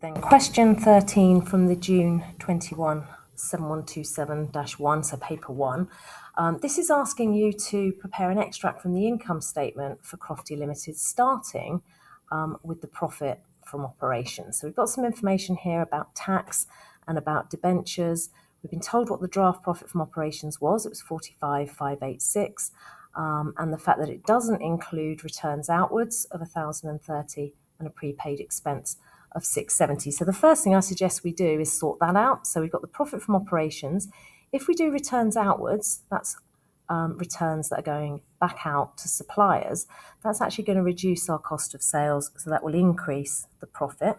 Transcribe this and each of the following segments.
Then question 13 from the June 21 7127-1, so paper 1. Um, this is asking you to prepare an extract from the income statement for Crofty Limited starting um, with the profit from operations. So we've got some information here about tax and about debentures. We've been told what the draft profit from operations was. It was 45,586. Um, and the fact that it doesn't include returns outwards of 1,030 and a prepaid expense of 670. So the first thing I suggest we do is sort that out. So we've got the profit from operations. If we do returns outwards, that's um, returns that are going back out to suppliers, that's actually going to reduce our cost of sales. So that will increase the profit.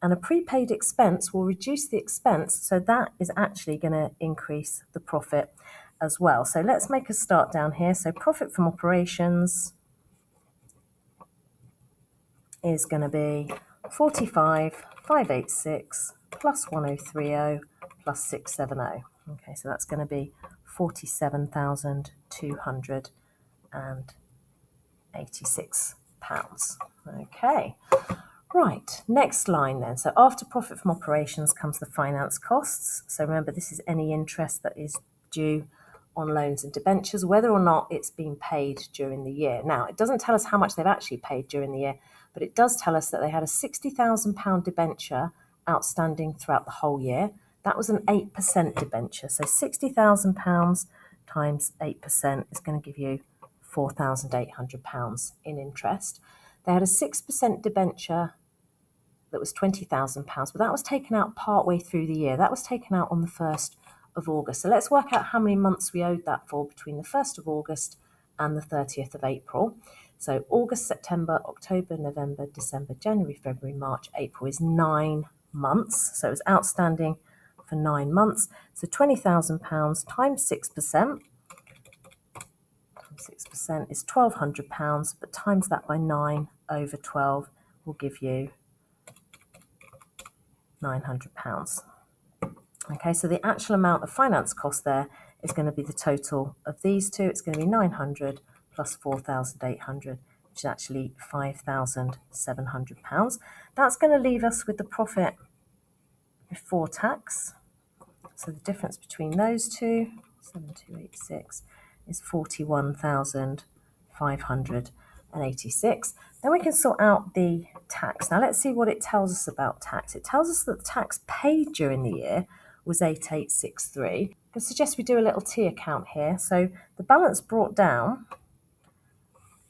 And a prepaid expense will reduce the expense. So that is actually going to increase the profit as well. So let's make a start down here. So profit from operations is going to be 45, 586 plus 1030 plus 670. Okay, so that's going to be 47,286 pounds. Okay, right, next line then. So after profit from operations comes the finance costs. So remember, this is any interest that is due on loans and debentures, whether or not it's been paid during the year. Now, it doesn't tell us how much they've actually paid during the year, but it does tell us that they had a £60,000 debenture outstanding throughout the whole year. That was an 8% debenture. So £60,000 times 8% is going to give you £4,800 in interest. They had a 6% debenture that was £20,000, but that was taken out partway through the year. That was taken out on the 1st of August. So let's work out how many months we owed that for between the 1st of August and the 30th of April. So August, September, October, November, December, January, February, March, April is nine months. So it was outstanding for nine months. So £20,000 times 6%, 6% is £1,200, but times that by 9 over 12 will give you £900. Okay, so the actual amount of finance cost there is going to be the total of these two. It's going to be 900 plus 4,800, which is actually £5,700. That's going to leave us with the profit before tax. So the difference between those two, 7286, is 41,586. Then we can sort out the tax. Now let's see what it tells us about tax. It tells us that the tax paid during the year was 8863. I suggest we do a little T account here. So the balance brought down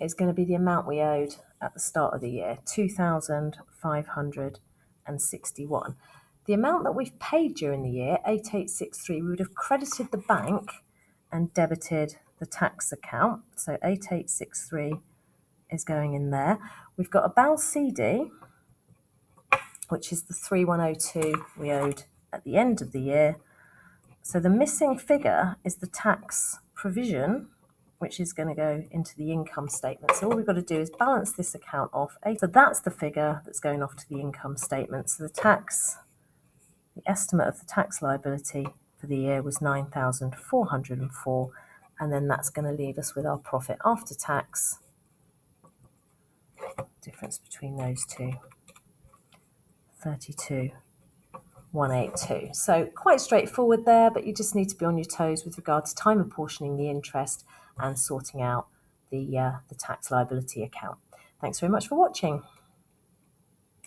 is going to be the amount we owed at the start of the year, 2,561. The amount that we've paid during the year, 8863, we would have credited the bank and debited the tax account. So 8863 is going in there. We've got a BAL CD, which is the 3102 we owed at the end of the year. So the missing figure is the tax provision which is going to go into the income statement. So all we've got to do is balance this account off. So that's the figure that's going off to the income statement. So the tax, the estimate of the tax liability for the year was 9,404 and then that's going to leave us with our profit after tax. Difference between those two, 32. 182. So quite straightforward there, but you just need to be on your toes with regard to time apportioning the interest and sorting out the, uh, the tax liability account. Thanks very much for watching.